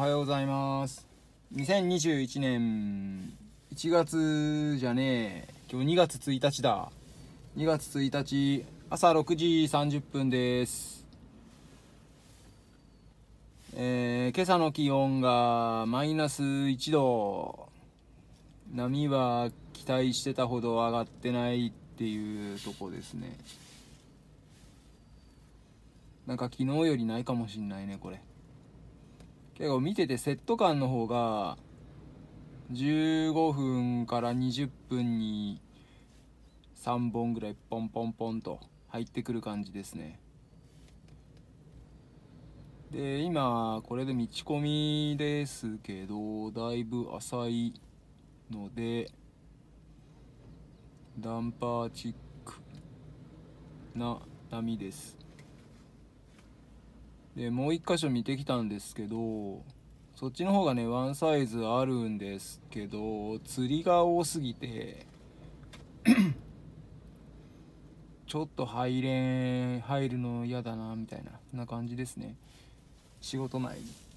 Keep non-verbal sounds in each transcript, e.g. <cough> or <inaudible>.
おはようございます。2021年1月じゃねえ。今日2月1日だ。2月1日朝6時30分です。えー、今朝の気温がマイナス1度。波は期待してたほど上がってないっていうとこですね。なんか昨日よりないかもしんないねこれ。結構見ててセット感の方が15分から20分に3本ぐらいポンポンポンと入ってくる感じですね。で今これで道込みですけどだいぶ浅いのでダンパーチックな波です。でもう1箇所見てきたんですけどそっちの方がねワンサイズあるんですけど釣りが多すぎて <coughs> ちょっと入れん入るの嫌だなみたいなな感じですね仕事内に。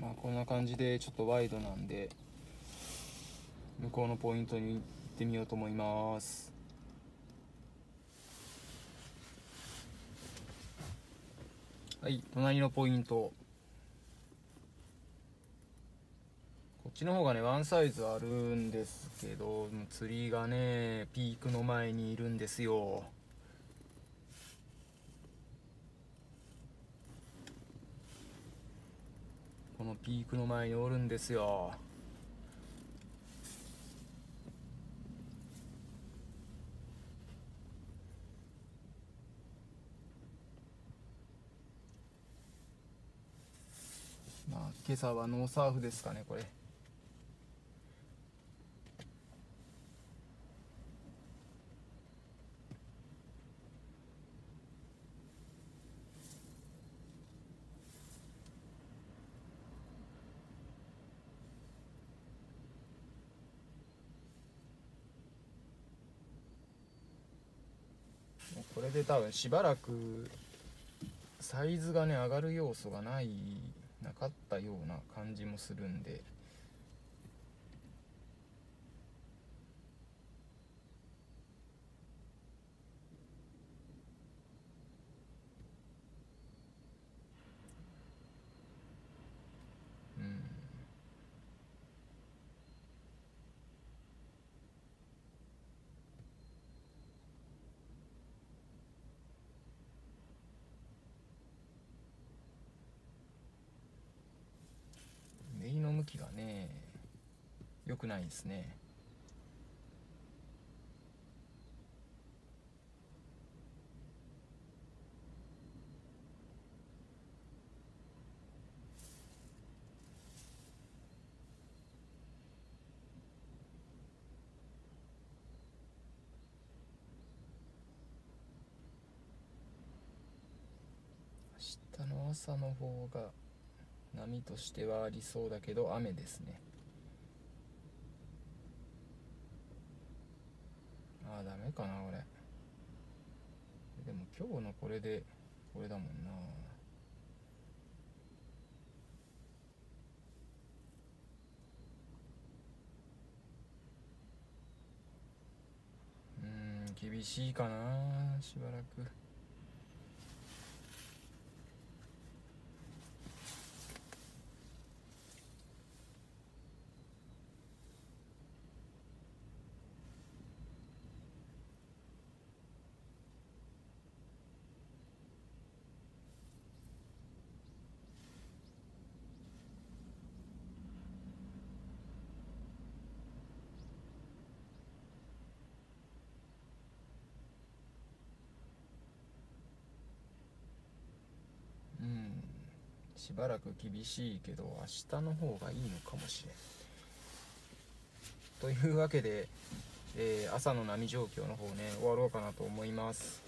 まあこんな感じでちょっとワイドなんで向こうのポイントに行ってみようと思います。はい隣のポイント。こっちの方がねワンサイズあるんですけど釣りがねピークの前にいるんですよ。このピークの前におるんですよまあ今朝はノーサーフですかねこれ。これで多分しばらくサイズがね上がる要素がないなかったような感じもするんで。良くないですね。明日の朝の方が波としてはありそうだけど雨ですね。ああダメかな俺でも今日のこれでこれだもんなうん厳しいかなしばらく。しばらく厳しいけど明日の方がいいのかもしれん。というわけで、えー、朝の波状況の方ね終わろうかなと思います、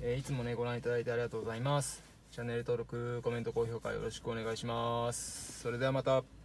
えー、いつもねご覧いただいてありがとうございます。チャンネル登録コメント高評価よろしくお願いします。それではまた。